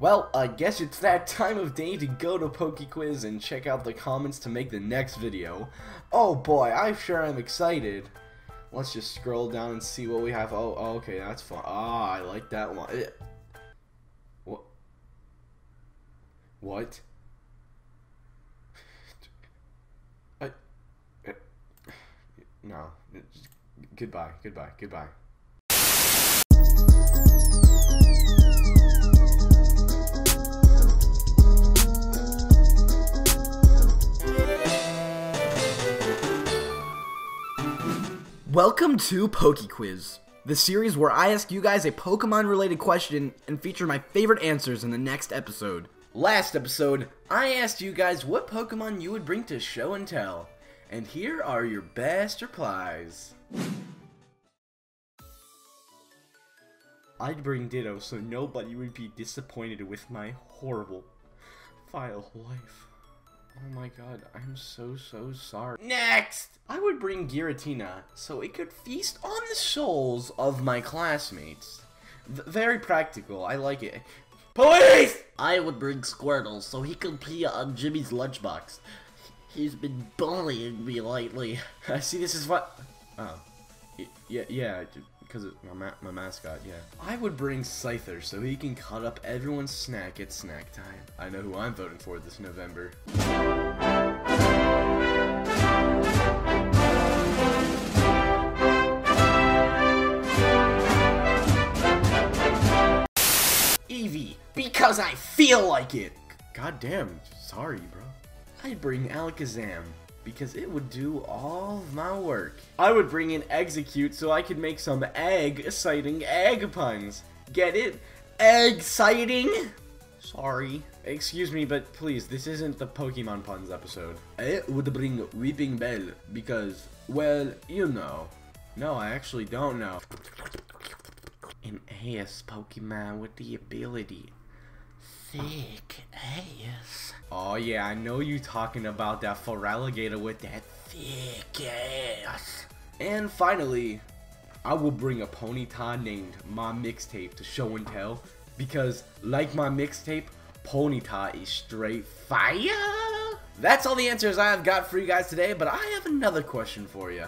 Well, I guess it's that time of day to go to PokeQuiz and check out the comments to make the next video. Oh boy, I'm sure I'm excited. Let's just scroll down and see what we have. Oh, oh okay, that's fun. Ah, I like that one. Eh. What? What? I, eh, no. Goodbye, goodbye, goodbye. Welcome to Poke Quiz, the series where I ask you guys a Pokemon related question and feature my favorite answers in the next episode. Last episode, I asked you guys what Pokemon you would bring to show and tell, and here are your best replies. I'd bring Ditto so nobody would be disappointed with my horrible file life. Oh my god, I'm so, so sorry. Next! I would bring Giratina so it could feast on the souls of my classmates. V very practical, I like it. Police! I would bring Squirtle so he could pee on Jimmy's lunchbox. He's been bullying me lately. I see this is what... Oh. Yeah, yeah, because my, ma my mascot, yeah. I would bring Scyther so he can cut up everyone's snack at snack time. I know who I'm voting for this November. Eevee, because I feel like it! God damn, sorry, bro. I'd bring Alakazam because it would do all my work. I would bring in Exeggcute so I could make some egg-citing egg puns. Get it? Egg-citing? Sorry. Excuse me, but please, this isn't the Pokemon puns episode. I would bring Weepinbell because, well, you know. No, I actually don't know. An ass Pokemon with the ability thick ass. Oh yeah, I know you talking about that Feraligatr with that thick ass. And finally, I will bring a Ponyta named My Mixtape to show and tell because like my mixtape, Ponyta is straight fire. That's all the answers I have got for you guys today, but I have another question for you.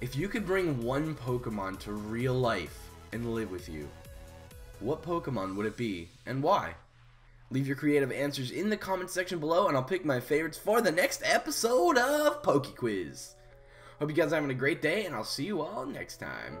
If you could bring one Pokemon to real life and live with you, what Pokemon would it be and why? Leave your creative answers in the comment section below, and I'll pick my favorites for the next episode of Poke Quiz. Hope you guys are having a great day, and I'll see you all next time.